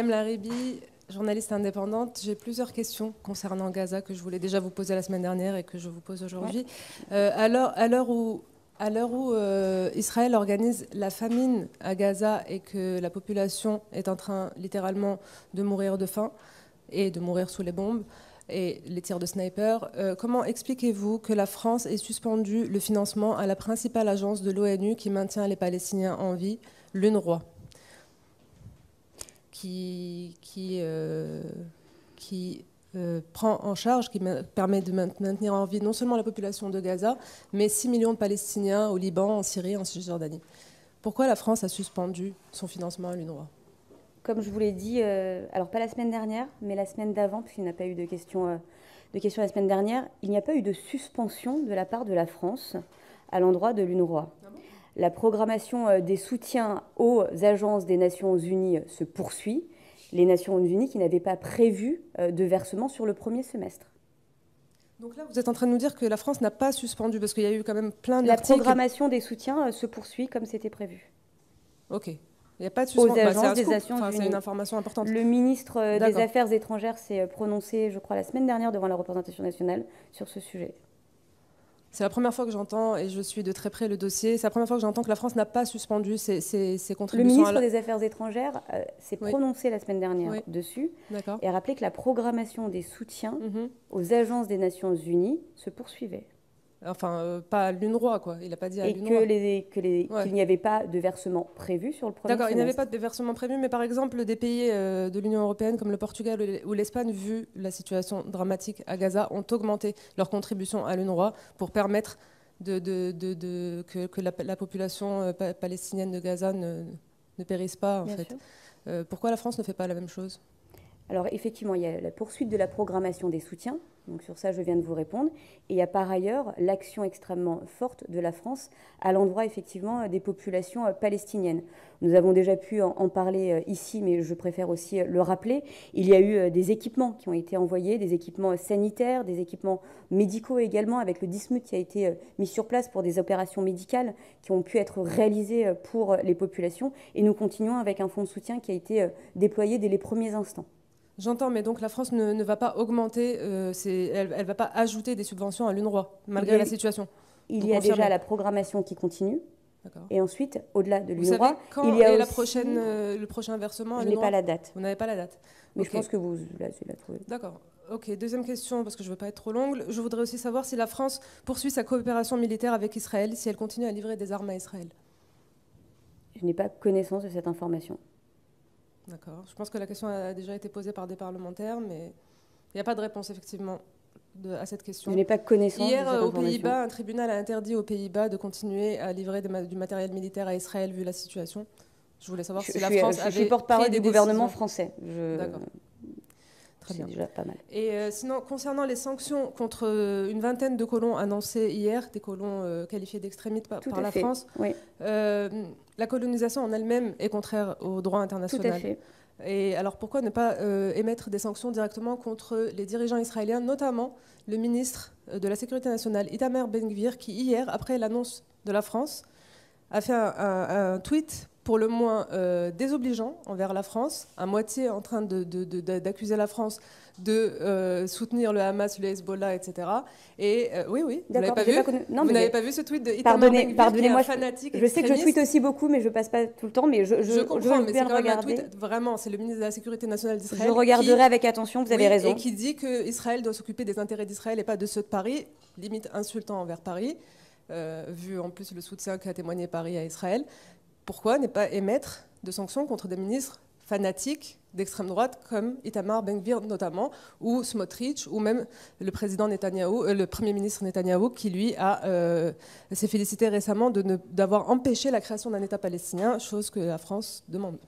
Mme Laribi, journaliste indépendante, j'ai plusieurs questions concernant Gaza que je voulais déjà vous poser la semaine dernière et que je vous pose aujourd'hui. Euh, à l'heure où, à l'heure où euh, Israël organise la famine à Gaza et que la population est en train littéralement de mourir de faim et de mourir sous les bombes et les tirs de sniper, euh, comment expliquez-vous que la France ait suspendu le financement à la principale agence de l'ONU qui maintient les Palestiniens en vie, l'UNRWA? Qui, qui, euh, qui euh, prend en charge, qui permet de maintenir en vie non seulement la population de Gaza, mais 6 millions de Palestiniens au Liban, en Syrie, en Cisjordanie. Pourquoi la France a suspendu son financement à l'UNRWA? Comme je vous l'ai dit, euh, alors pas la semaine dernière, mais la semaine d'avant, puisqu'il n'y a pas eu de questions, de questions la semaine dernière, il n'y a pas eu de suspension de la part de la France à l'endroit de l'UNRWA. La programmation euh, des soutiens aux agences des Nations Unies euh, se poursuit. Les Nations Unies qui n'avaient pas prévu euh, de versement sur le premier semestre. Donc là, vous êtes en train de nous dire que la France n'a pas suspendu, parce qu'il y a eu quand même plein d'articles. La programmation des soutiens se poursuit comme c'était prévu. Ok. Il n'y a pas de suspension. Aux bah, agences des Nations Unies. C'est une information importante. Le ministre des Affaires étrangères s'est prononcé, je crois, la semaine dernière devant la représentation nationale sur ce sujet. C'est la première fois que j'entends, et je suis de très près le dossier, c'est la première fois que j'entends que la France n'a pas suspendu ses, contributions. Le ministre des Affaires étrangères euh, s'est prononcé la semaine dernière dessus et a rappelé que la programmation des soutiens mhm. aux agences des Nations Unies se poursuivait. Enfin, euh, pas l'UNRWA, quoi. Il n'a pas dit à Et qu'il n'y avait pas de versement prévu sur le premier D'accord, il n'y avait pas de versement prévu, mais par exemple, des pays euh, de l'Union européenne comme le Portugal ou l'Espagne, vu la situation dramatique à Gaza, ont augmenté leur contribution à l'UNRWA pour permettre de, que, la, population euh, palestinienne de Gaza ne, périsse pas, en fait. pourquoi la France ne fait pas la même chose? Alors effectivement, il y a la poursuite de la programmation des soutiens, donc sur ça je viens de vous répondre, et il y a par ailleurs l'action extrêmement forte de la France à l'endroit effectivement des populations euh, palestiniennes. Nous avons déjà pu en, parler euh, ici, mais je préfère aussi euh, le rappeler. Il y a eu des équipements qui ont été envoyés, des équipements sanitaires, des équipements médicaux également, avec le DISMUT qui a été mis sur place pour des opérations médicales qui ont pu être réalisées pour les populations, et nous continuons avec un fonds de soutien qui a été déployé dès les premiers instants. J'entends, mais donc la France ne, va pas augmenter, euh, elle ne va pas ajouter des subventions à l'UNRWA, malgré la situation. Il y a déjà la programmation qui continue. Et ensuite, au-delà de l'UNRWA, il y a est la prochaine, euh, le prochain versement à Je n'ai pas la date. Vous n'avez pas la date. Mais je pense que vous l'avez trouvé. D'accord. Ok, deuxième question, parce que je ne veux pas être trop longue. Je voudrais aussi savoir si la France poursuit sa coopération militaire avec Israël, si elle continue à livrer des armes à Israël. Je n'ai pas connaissance de cette information. D'accord. Je pense que la question a déjà été posée par des parlementaires, mais il n'y a pas de réponse effectivement à cette question. Je n'ai pas connaissance. Hier, de cette aux Pays-Bas, un tribunal a interdit aux Pays-Bas de continuer à livrer du matériel militaire à Israël vu la situation. Je voulais savoir si la France je, Je suis porte-parole du gouvernement français. D'accord. Très bien. déjà pas mal. Et euh, sinon, concernant les sanctions contre euh, une vingtaine de colons annoncés hier, des colons euh, qualifiés d'extrémistes par, la France, oui. la colonisation en elle-même est contraire au droit international. Tout à fait. Et alors pourquoi ne pas émettre des sanctions directement contre les dirigeants israéliens, notamment le ministre de la Sécurité nationale, Itamar Ben-Gvir, qui hier, après l'annonce de la France, a fait un tweet pour le moins euh, désobligeant envers la France, à moitié en train d'accuser la France de euh, soutenir le Hamas, le Hezbollah, etc. Et euh, oui, oui, vous n'avez pas, vu Vous n'avez pas vu ce tweet de Pardonnez, pardonnez-moi, fanatique Je sais que je tweete aussi beaucoup, mais je passe pas tout le temps. Mais je, je, je comprends, mais c'est quand même un tweet. Vraiment, c'est le ministre de la Sécurité nationale d'Israël. Je regarderai avec attention. Vous avez raison. Et qui dit que Israël doit s'occuper des intérêts d'Israël et pas de ceux de Paris, limite insultant envers Paris. vu en plus le soutien qu'a témoigné Paris à Israël pourquoi ne pas émettre de sanctions contre des ministres fanatiques d'extrême droite comme Itamar Ben-Gvir notamment, ou Smotrich, ou même le président Netanyahou, euh, le premier ministre Netanyahou, qui lui a euh, s'est félicité récemment d'avoir empêché la création d'un État palestinien, chose que la France demande.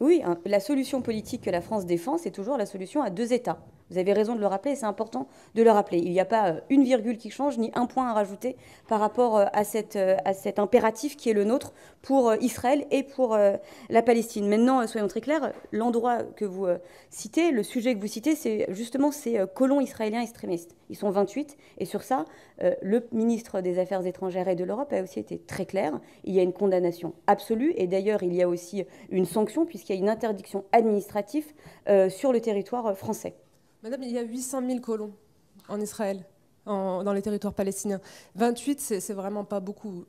Oui, hein, la solution politique que la France défend, c'est toujours la solution à deux États. Vous avez raison de le rappeler, c'est important de le rappeler. Il n'y a pas une virgule qui change, ni un point à rajouter par rapport à, cette, à cet impératif qui est le nôtre pour Israël et pour la Palestine. Maintenant, soyons très clairs, l'endroit que vous citez, le sujet que vous citez, c'est justement ces colons israéliens extrémistes. Ils sont 28, et sur ça, le ministre des Affaires étrangères et de l'Europe a aussi été très clair. Il y a une condamnation absolue, et d'ailleurs, il y a aussi une sanction, puisqu'il y a une interdiction administrative euh, sur le territoire euh, français. Madame, il y a 800 000 colons en Israël. dans les territoires palestiniens. 28, c'est vraiment pas beaucoup,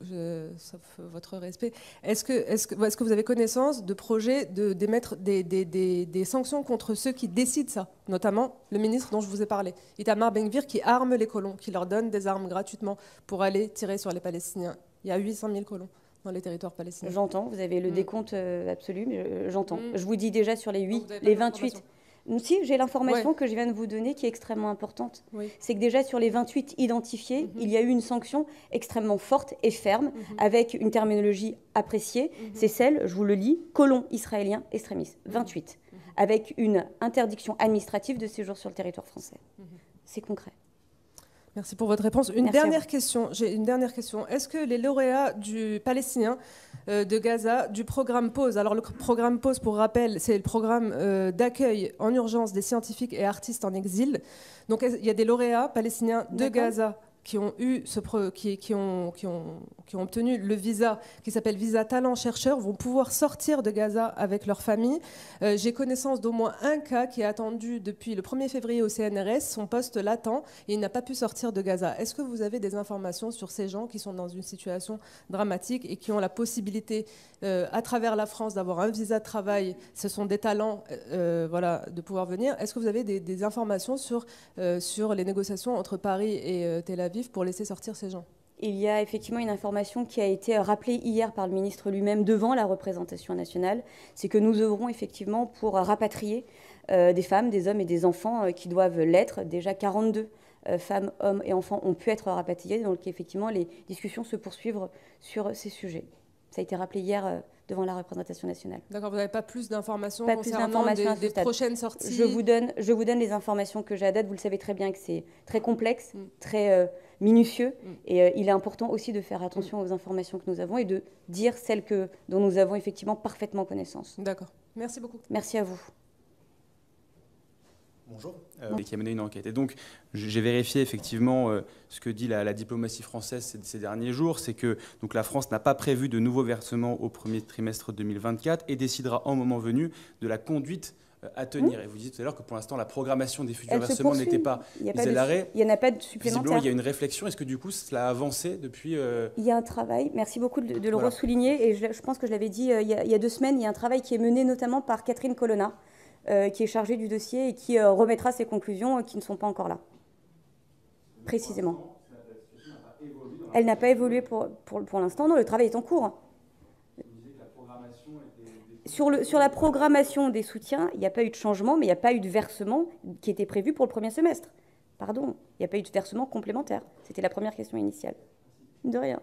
sauf votre respect. Est-ce que, est que, est que, vous avez connaissance de projets d'émettre de, des, des, des, sanctions contre ceux qui décident ça Notamment le ministre dont je vous ai parlé, Itamar Ben-Gvir, qui arme les colons, qui leur donne des armes gratuitement pour aller tirer sur les Palestiniens? Il y a 800 000 colons dans les territoires palestiniens. J'entends, vous avez le mm. décompte euh, absolu, mais j'entends. Mm. Je vous dis déjà sur les 8, les 28. Si, j'ai l'information que je viens de vous donner qui est extrêmement importante. C'est que déjà sur les 28 identifiés, mm-hmm. il y a eu une sanction extrêmement forte et ferme, mm-hmm. avec une terminologie appréciée. Mm-hmm. C'est celle, je vous le lis, colon israélien extrémiste. 28. Avec une interdiction administrative de séjour sur le territoire français. C'est concret. Merci pour votre réponse. Une dernière question. J'ai une dernière question. Est-ce que les lauréats du palestinien euh, de Gaza du programme PAUSE, alors le programme PAUSE, pour rappel, c'est le programme euh, d'accueil en urgence des scientifiques et artistes en exil. Donc il y a des lauréats palestiniens de Gaza qui ont eu ce qui, ont, obtenu le visa qui s'appelle visa talent chercheur vont pouvoir sortir de Gaza avec leur famille. Euh, j'ai connaissance d'au moins un cas qui a attendu depuis le 1er février au CNRS, son poste l'attend et il n'a pas pu sortir de Gaza. Est-ce que vous avez des informations sur ces gens qui sont dans une situation dramatique et qui ont la possibilité, euh, à travers la France, d'avoir un visa de travail? Ce sont des talents, euh, voilà, de pouvoir venir. Est-ce que vous avez des, des informations sur, sur les négociations entre Paris et Tel Aviv? Pour laisser sortir ces gens il y a effectivement une information qui a été rappelée hier par le ministre lui-même devant la représentation nationale, c'est que nous œuvrons effectivement pour rapatrier euh, des femmes, des hommes et des enfants euh, qui doivent l'être. Déjà 42 euh, femmes, hommes et enfants ont pu être rapatriés, donc effectivement les discussions se poursuivent sur ces sujets. Ça a été rappelé hier devant la représentation nationale. D'accord, vous n'avez pas plus d'informations concernant des, prochaines sorties je vous, donne, je vous donne les informations que j'ai à date. Vous le savez très bien que c'est très complexe, mm. très minutieux. Mm. Et euh, il est important aussi de faire attention aux informations que nous avons et de dire celles que, dont nous avons effectivement parfaitement connaissance. D'accord. Merci beaucoup. Merci à vous. Bonjour. Euh, qui a mené une enquête. Et donc, j'ai vérifié effectivement euh, ce que dit la, diplomatie française ces, derniers jours, c'est que donc, la France n'a pas prévu de nouveaux versements au premier trimestre 2024 et décidera en moment venu de la conduite euh, à tenir. Et vous disiez tout à l'heure que pour l'instant, la programmation des futurs versements n'était pas mise à l'arrêt. Il n'y en a pas de supplémentaire. il y a une réflexion. Est-ce que du coup, cela a avancé depuis Il y a un travail, merci beaucoup de, le ressouligner. Et je, pense que je l'avais dit il y, a, il, y a, deux semaines, il y a un travail qui est mené notamment par Catherine Colonna, euh, qui est chargé du dossier et qui euh, remettra ses conclusions euh, qui ne sont pas encore là. Précisément. Elle n'a pas évolué pour, pour, pour l'instant. Non, le travail est en cours. Sur, la programmation des soutiens, il n'y a pas eu de changement, mais il n'y a pas eu de versement qui était prévu pour le premier semestre. Pardon, il n'y a pas eu de versement complémentaire. C'était la première question initiale. De rien.